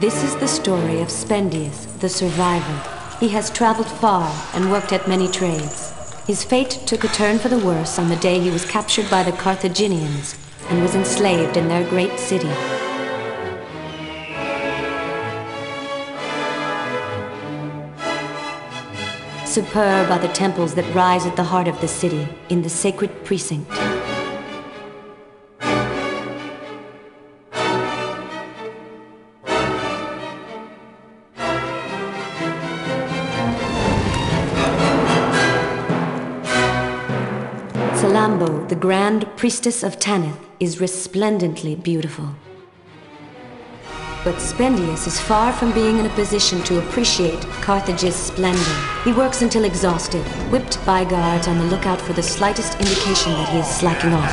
This is the story of Spendius, the survivor. He has traveled far and worked at many trades. His fate took a turn for the worse on the day he was captured by the Carthaginians and was enslaved in their great city. Superb are the temples that rise at the heart of the city, in the sacred precinct. The grand priestess of Tanith, is resplendently beautiful. But Spendius is far from being in a position to appreciate Carthage's splendor. He works until exhausted, whipped by guards on the lookout for the slightest indication that he is slacking off.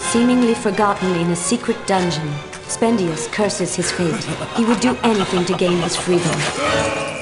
Seemingly forgotten in a secret dungeon, Spendius curses his fate. He would do anything to gain his freedom.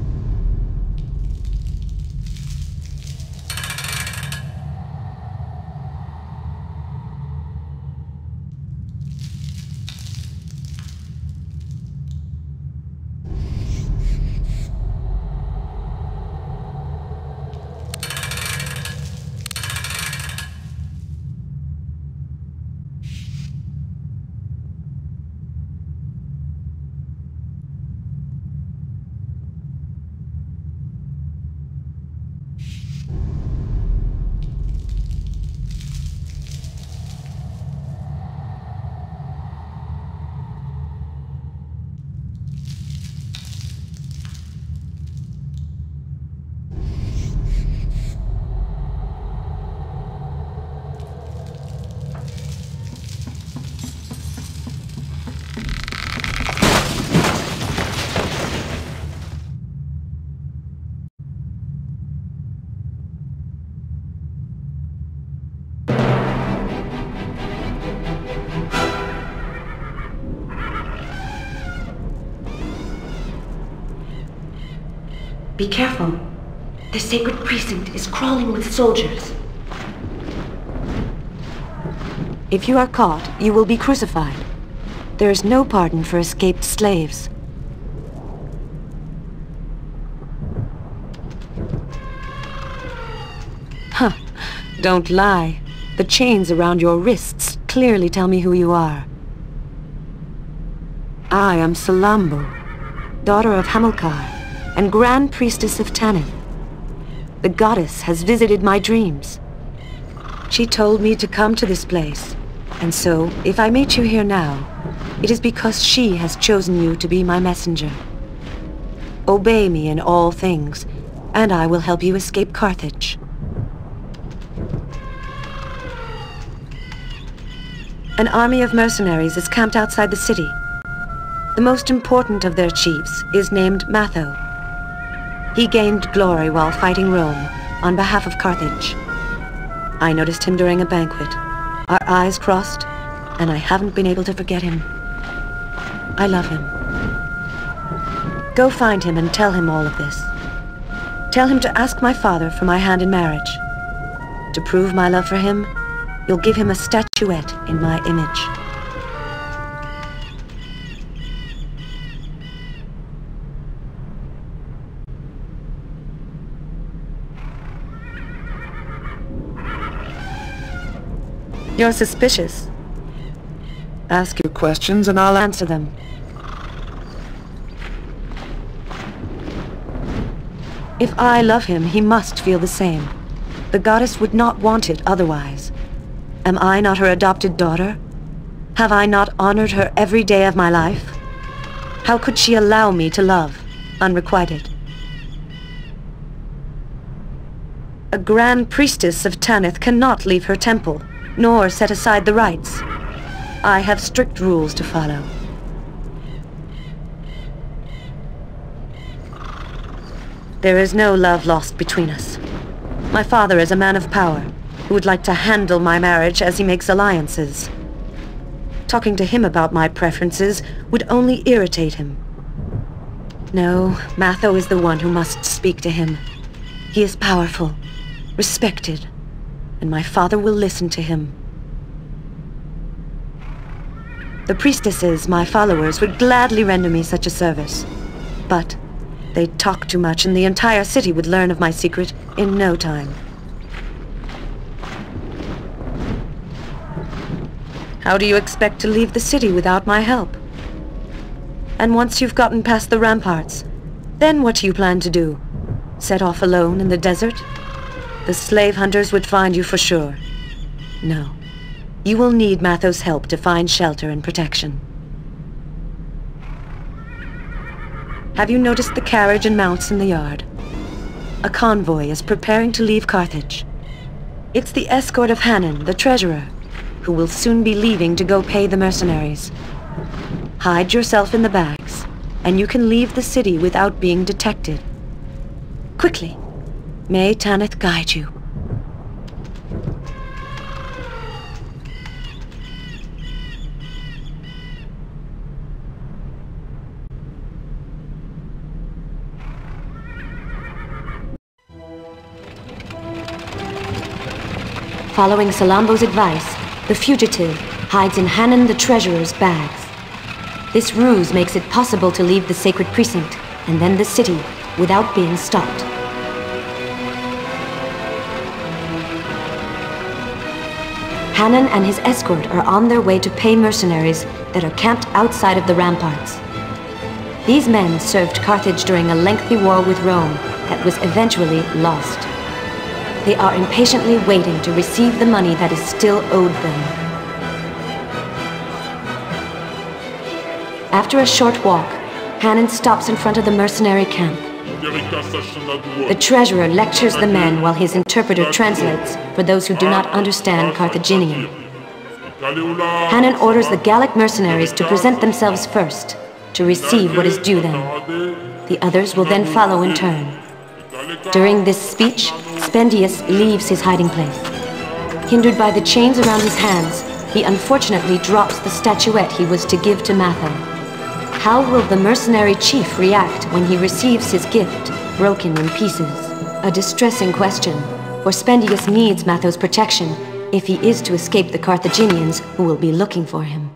Be careful. The sacred precinct is crawling with soldiers. If you are caught, you will be crucified. There is no pardon for escaped slaves. Huh. Don't lie. The chains around your wrists clearly tell me who you are. I am Salammbo, daughter of Hamilcar, and Grand Priestess of Tanith. The goddess has visited my dreams. She told me to come to this place, and so, if I meet you here now, it is because she has chosen you to be my messenger. Obey me in all things, and I will help you escape Carthage. An army of mercenaries is camped outside the city. The most important of their chiefs is named Matho. He gained glory while fighting Rome on behalf of Carthage. I noticed him during a banquet. Our eyes crossed, and I haven't been able to forget him. I love him. Go find him and tell him all of this. Tell him to ask my father for my hand in marriage. To prove my love for him, you'll give him a statuette in my image. You're suspicious. Ask your questions and I'll answer them. If I love him, he must feel the same. The goddess would not want it otherwise. Am I not her adopted daughter? Have I not honored her every day of my life? How could she allow me to love, unrequited? A grand priestess of Tanith cannot leave her temple nor set aside the rites. I have strict rules to follow. There is no love lost between us. My father is a man of power, who would like to handle my marriage as he makes alliances. Talking to him about my preferences would only irritate him. No, Matho is the one who must speak to him. He is powerful, respected, and my father will listen to him. The priestesses, my followers, would gladly render me such a service. But they'd talk too much and the entire city would learn of my secret in no time. How do you expect to leave the city without my help? And once you've gotten past the ramparts, then what do you plan to do? Set off alone in the desert? The slave hunters would find you for sure. No. You will need Matho's help to find shelter and protection. Have you noticed the carriage and mounts in the yard? A convoy is preparing to leave Carthage. It's the escort of Hanan, the treasurer, who will soon be leaving to go pay the mercenaries. Hide yourself in the bags, and you can leave the city without being detected. Quickly! May Tanith guide you. Following Salammbo's advice, the fugitive hides in Hanan the Treasurer's bags. This ruse makes it possible to leave the sacred precinct and then the city without being stopped. Hanan and his escort are on their way to pay mercenaries that are camped outside of the ramparts. These men served Carthage during a lengthy war with Rome that was eventually lost. They are impatiently waiting to receive the money that is still owed them. After a short walk, Hanan stops in front of the mercenary camp. The treasurer lectures the men while his interpreter translates for those who do not understand Carthaginian. Hanan orders the Gallic mercenaries to present themselves first, to receive what is due them. The others will then follow in turn. During this speech, Spendius leaves his hiding place. Hindered by the chains around his hands, he unfortunately drops the statuette he was to give to Matho. How will the mercenary chief react when he receives his gift, broken in pieces? A distressing question, for Spendius needs Matho's protection, if he is to escape the Carthaginians who will be looking for him.